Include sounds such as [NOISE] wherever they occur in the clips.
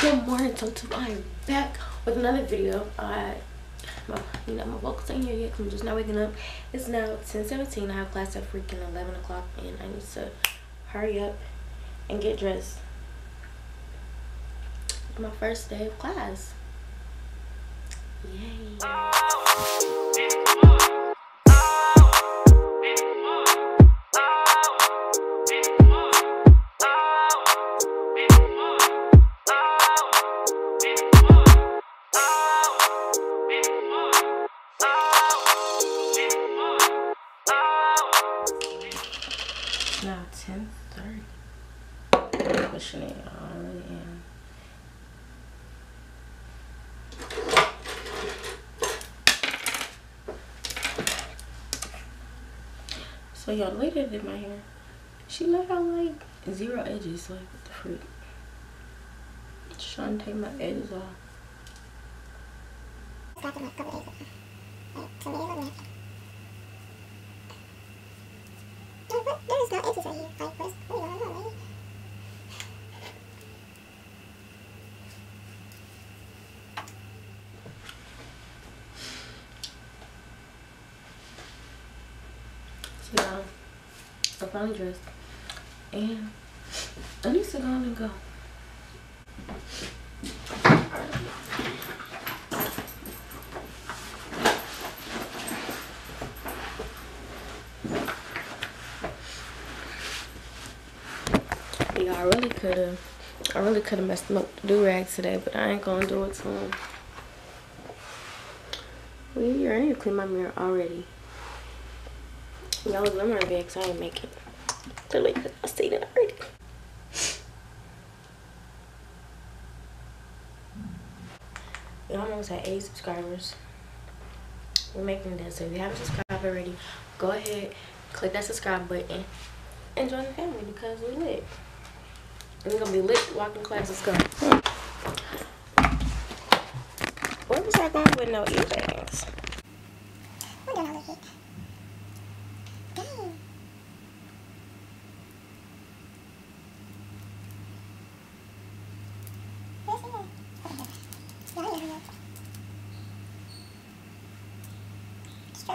Good morning, Totu. I am back with another video. I, well, you know, my vocals ain't here yet. I'm just now waking up. It's now 10:17. I have class at freaking 11 o'clock, and I need to hurry up and get dressed. My first day of class. Yay. 10.30. Pushing it already in. So y'all, lady did my hair, she left out like zero edges. Like, what the freak? Just trying to take my edges off. There's no edges right here. Like, where's, where you going, lady? So y'all, I finally dressed. And I need to go on and go. Yeah, I really could have. I really could have messed up the do rag today, but I ain't gonna do it to him. Well, here, I need to clean my mirror already. Y'all lemon bag, so I didn't make it. Too late, 'cause I seen it already. We almost at eight subscribers. We're making that. So if you haven't subscribed already, go ahead, click that subscribe button, and join the family because we lit. We're gonna be lit walking class. Let's go. Where was I going with no earrings? All of it. Dang. Where's he? Okay. Yeah, yeah, yeah.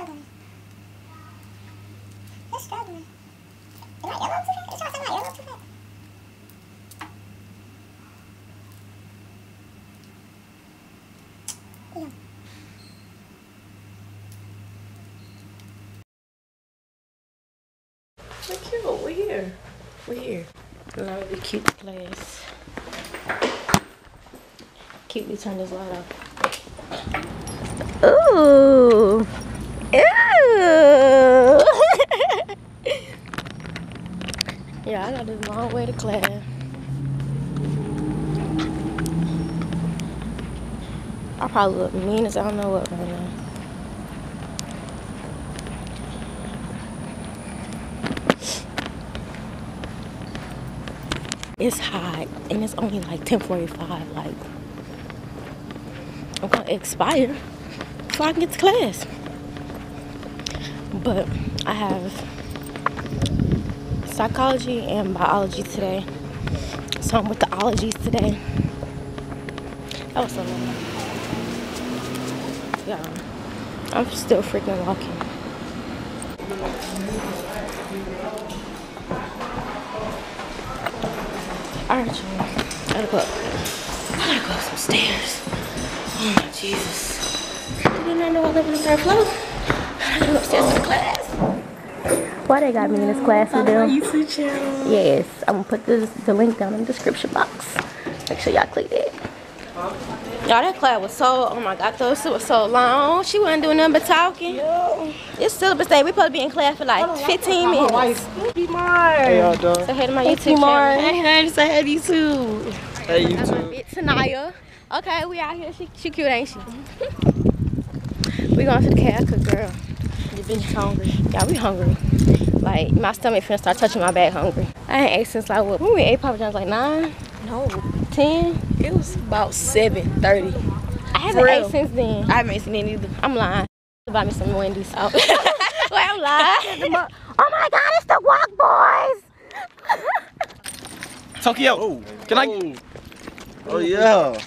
Struggling. Just struggling. Is my earlobe too fat? It's trying to say my earlobe too fat. Yeah. We're cute. We're here. We're here. Now the cute place. Cute. We turn this light off. Ooh. Ooh. yeah, I got this long way to class. I probably look mean as I don't know what right now. It's hot and it's only like 10:45. Like I'm gonna expire before I can get to class. But I have psychology and biology today. So I'm with the ologies today. That was so long. Yeah. I'm still freaking walking. Alright, y'all. Gotta go. I gotta go up some stairs. Oh my Jesus. I Did not know I live on the third floor? I gotta go upstairs to class. Why they got me in this class with them? Yes, I'm gonna put this, the link down in the description box. Make sure y'all click that. Y'all, that class was so, oh my god, those was so long. She wasn't doing nothing but talking. It's syllabus day. We supposed to be in class for like 15 minutes. Hey, y'all doing? Say hey to my YouTube channel. Hey, honey, say hey to you too. Hey, That's my YouTube. bitch Tanaya. Okay, we out here. She, she cute, ain't she? [LAUGHS] we going to the cat girl. You been hungry? Yeah, we hungry. Like my stomach finna start touching my back hungry. I ain't ate since like what? When we ate Papa John's like nine, No, ten. it was about seven thirty. I haven't For ate real? since then. I haven't seen it either. I'm lying. Buy me some Wendy's. Oh. [LAUGHS] Wait, I'm lying. [LAUGHS] oh my God, it's the Walk Boys. [LAUGHS] Tokeyo, can I? Oh, oh yeah.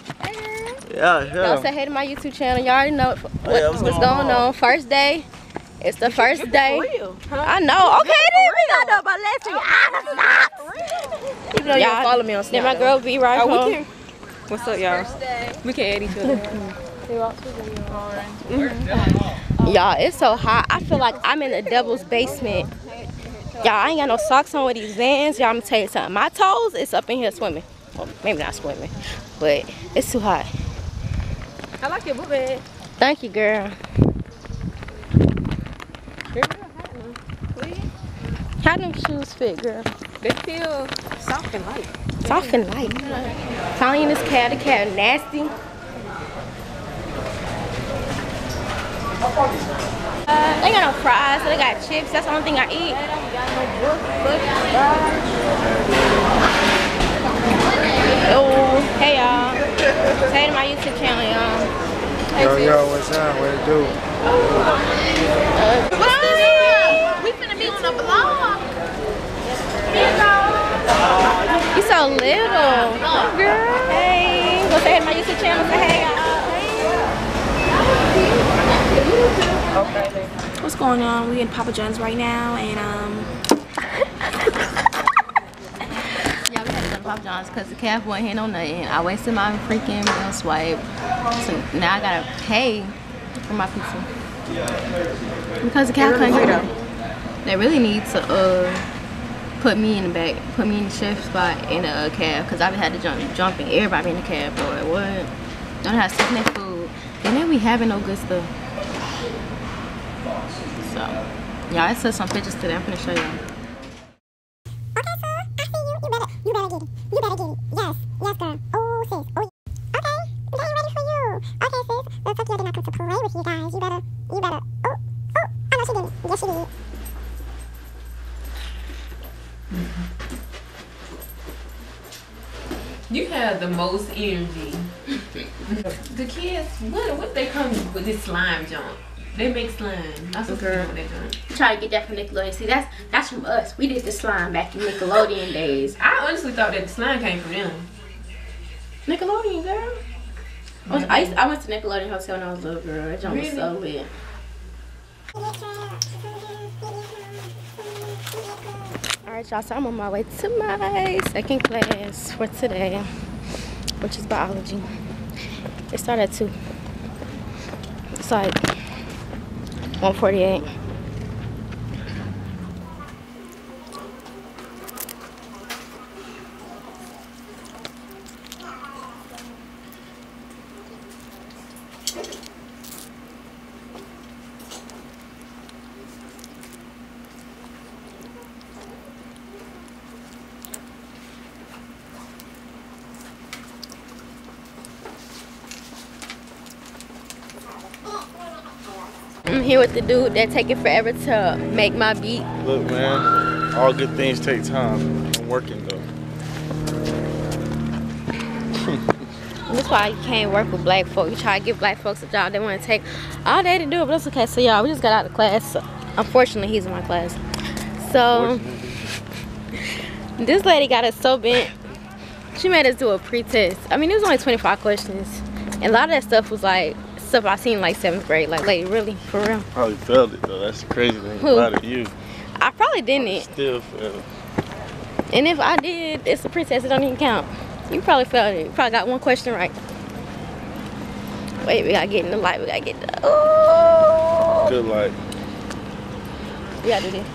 Yeah, Y'all yeah. say hey to my YouTube channel. Y'all already know what, Oh, yeah, what's, what's going, going on. on? First day. It's the first [LAUGHS] day. I know. Okay, then we got know about last week. Ah, stop. Even though you Y'all- follow me on Snap. Then my girl be right Oh, home. we can. What's up, y'all? We can add each other. [LAUGHS] Y'all, it's so hot. I feel like I'm in the devil's basement. Y'all, I ain't got no socks on with these vans. Y'all, I'm gonna tell you something. My toes, it's up in here swimming. Well, maybe not swimming, but it's too hot. I like your book bag. Thank you, girl. How them shoes fit, girl? They feel soft and light. Soft and light. Finally in this cat the cat nasty. Uh, they got no fries, so they got chips. That's the only thing I eat. Oh, hey y'all. Say to my YouTube channel, y'all. Yo, yo, what's up? What it do? We finna be on a vlog. You so little. Oh, girl. Hey. Go say hey to my YouTube channel. Say hey, y'all. What's going on? We in Papa John's right now, and um, [LAUGHS] Yeah, we had to go to Papa John's because the cab wasn't hitting on nothing. I wasted my freaking meal swipe. So now I gotta pay for my pizza. Because the cab couldn't get it. They really need to uh put me in the back, put me in the chef spot in a cab because I've had to jump jumping everybody in the cab, boy. What? Don't have sitting their food. Then we having no good stuff. So, yeah, I took some pictures today. I'm gonna show y'all. Have the most energy. the kids, what what they come with this slime junk? They make slime. That's what Girl. they doing. try to get that from Nickelodeon. See, that's that's from us. We did the slime back in Nickelodeon days. I honestly thought that the slime came from them. Nickelodeon, girl. I, was, I, used, I went to Nickelodeon Hotel when I was a little girl. That joint was so lit. Alright, y'all, so I'm on my way to my second class for today, which is biology. It started at 2. It's like 148. I'm here with the dude that taking forever to make my beat. Look, man. All good things take time. I'm working though. [LAUGHS] That's why you can't work with black folk. You try to give black folks a job, they want to take all day to do it, but that's okay. So y'all, we just got out of class. So, unfortunately, he's in my class. So this lady got us so bent. She made us do a pre-test. I mean, it was only 25 questions, and a lot of that stuff was like stuff I seen like seventh grade. Like, lady, really, for real. Probably failed it though. That's the crazy thing Who? about it. You I probably didn't. still failed. And if I did, it's a pre-test. It don't even count. You probably failed it. You probably got one question right. Wait, we gotta get in the light. We gotta get the. Oh. Good light. We gotta do this.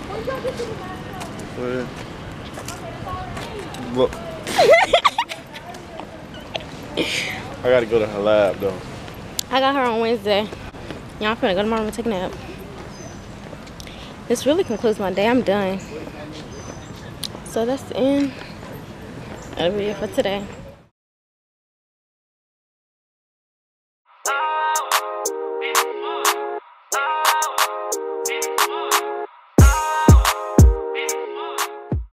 Look. [LAUGHS] I gotta go to her lab though. I got her on Wednesday. Y'all finna go tomorrow and take a nap. This really concludes my day. I'm done. So that's the end of the video for today.